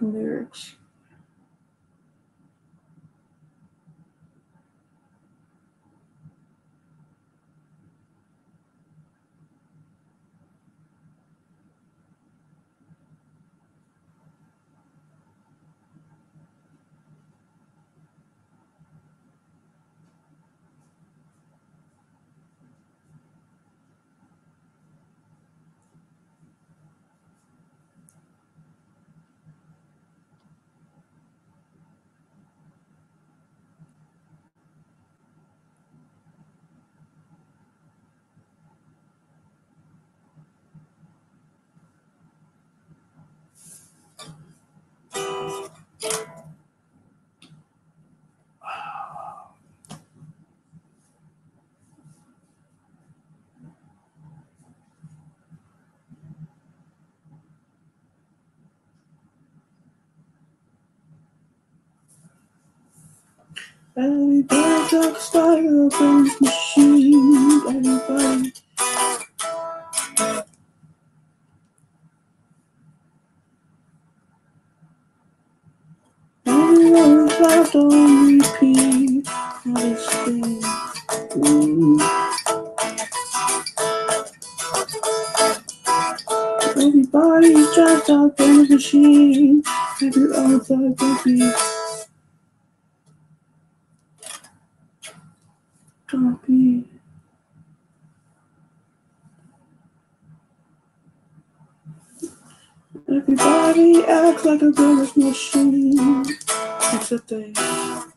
lyrics. Everybody's like a styrofoam machine. Everybody. Everyone's life on repeat. All. Everybody's just out machine. Everybody acts like a girl's machine. Except they. Could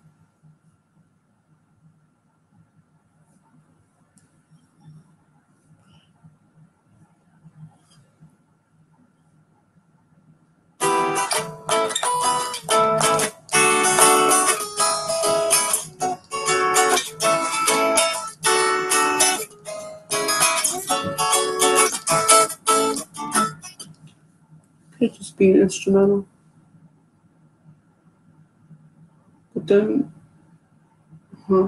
just be instrumental. But then, huh?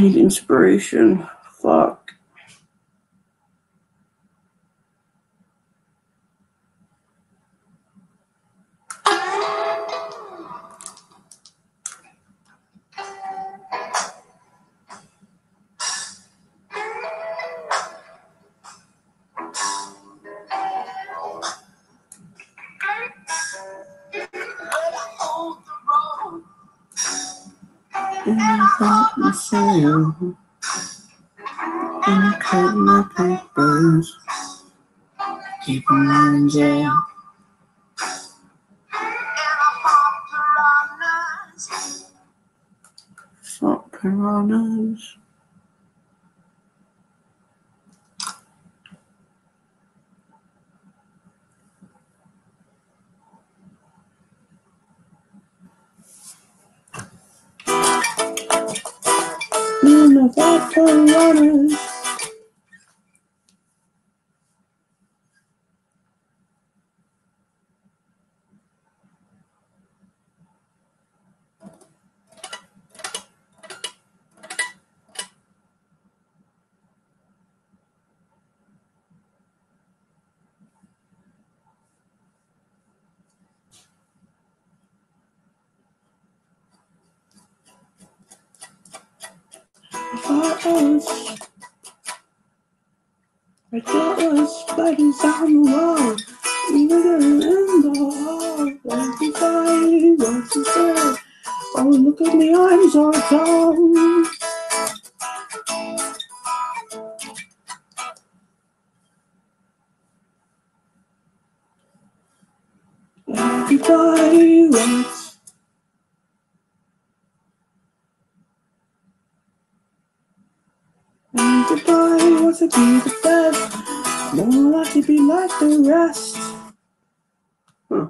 need inspiration. Thought you said, and cut my papers, keep them in jail. Fuck piranhas. Got us. I got us fighting down the wall. Even in the hall. Everybody wants to say, oh, look at me, I'm so tall. Like to be like the rest. Huh.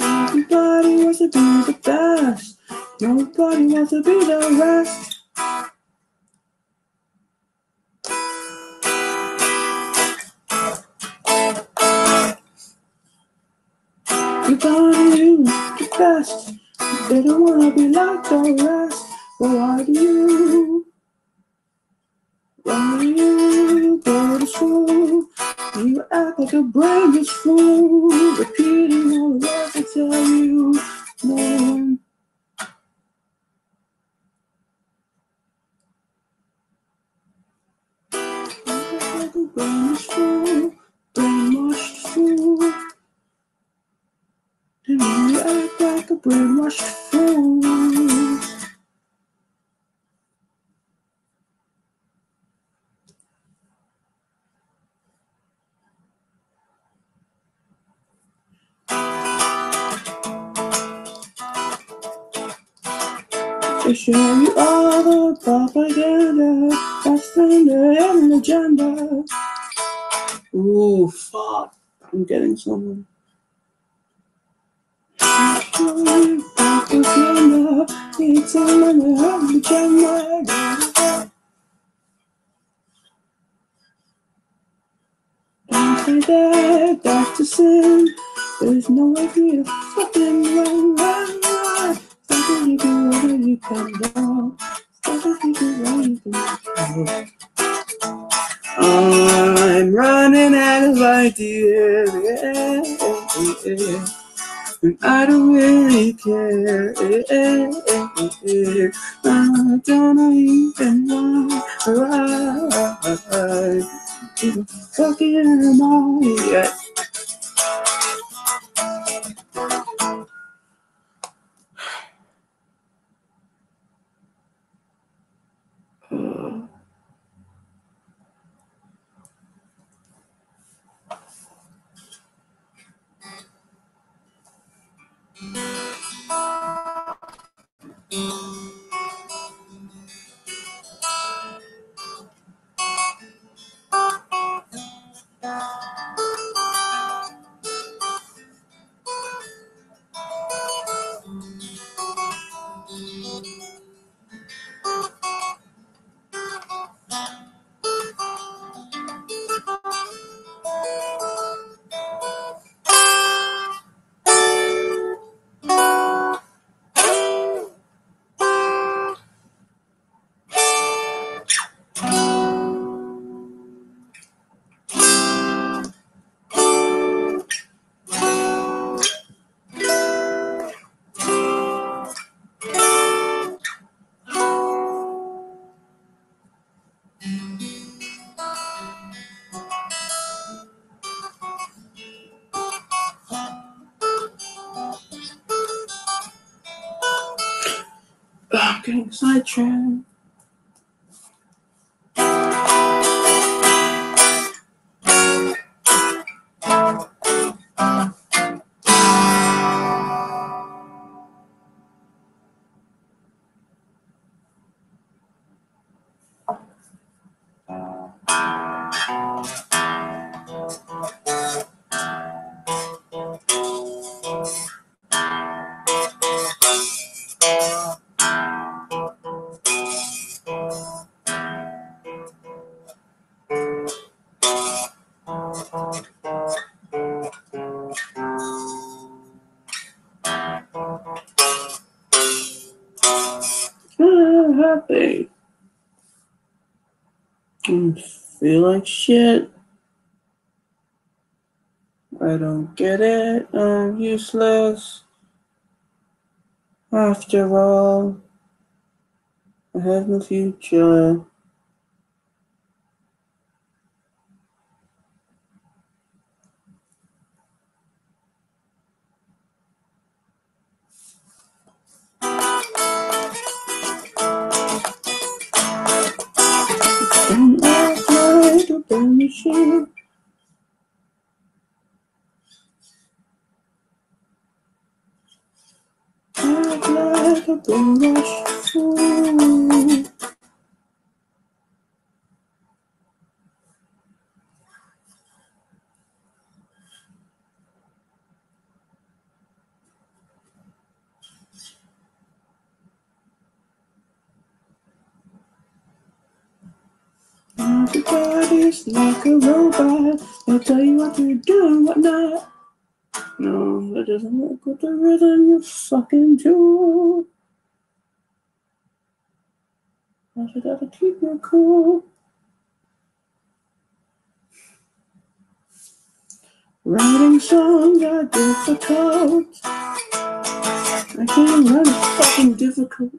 Everybody wants to be the best, nobody wants to be the rest. Gotta do the best. They don't wanna be like the rest. Why do you? Why do you to school? You act like a brainless fool, repeating all the words I tell you. No like a brainless fool, brainwashed fool. And you act like a brainwashed fool. To show you all the propaganda that's the hidden agenda. Ooh, fuck. I'm getting someone. Propaganda, it's the agenda. Say that, that's a sin. There's no to fucking run, run, run. I'm running out of ideas, and I don't really care. I don't even know why. Who the fuck am I? I'm getting sidetracked. Feel like shit. I don't get it. I'm useless. After all, I have no future. Damn machine. Act like a brainwash Everybody's like a robot. They'll tell you what to do and what not. No, that doesn't work with the rhythm you fucking do. Also gotta keep your cool. Writing songs are difficult. I can't write fucking difficult.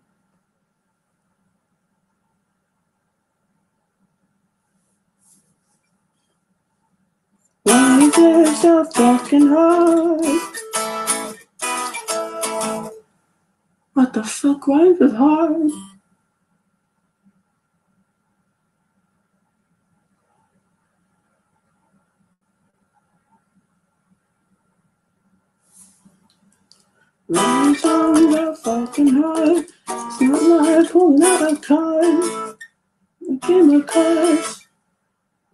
Why is it so fucking hard? What the fuck? Why is it hard? Writing songs are fucking hard. It's not like pulling out a card. I came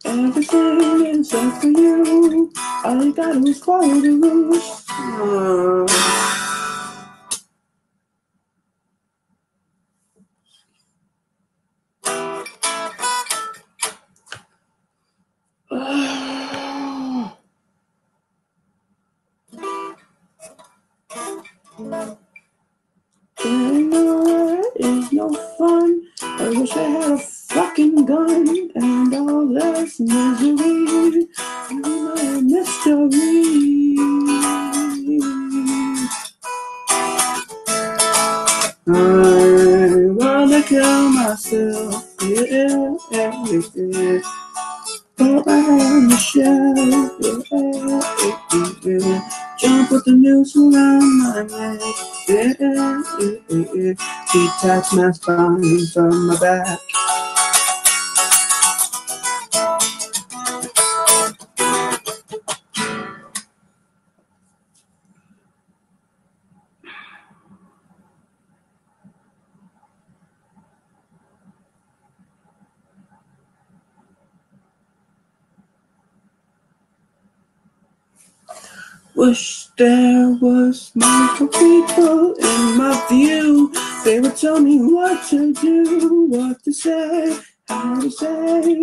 everything except for you. All you got was quality rules. Getting nowhere is no fun. I wish I had a fucking gun and all this misery. You my mystery. I wanna kill myself. Yeah, yeah, in the yeah. Jump with the noose around my neck. Yeah, yeah, yeah, yeah. Detach my spine from my back. Wish there was more people in my view. They would tell me what to do, what to say, how to say.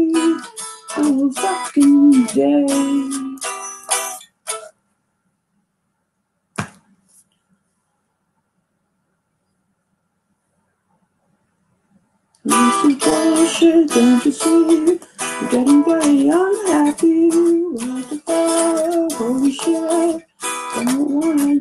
Oh, fucking day. This is bullshit, don't you see? Unhappy. What the fuck? Holy shit. Don't wanna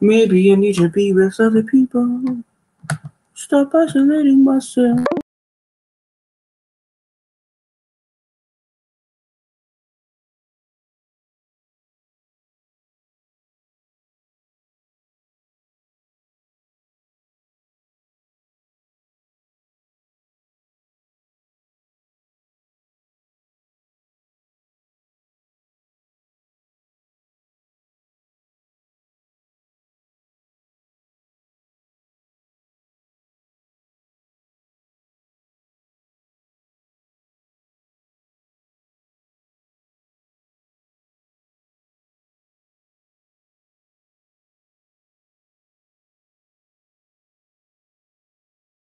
Maybe I need to be with other people. Stop isolating myself.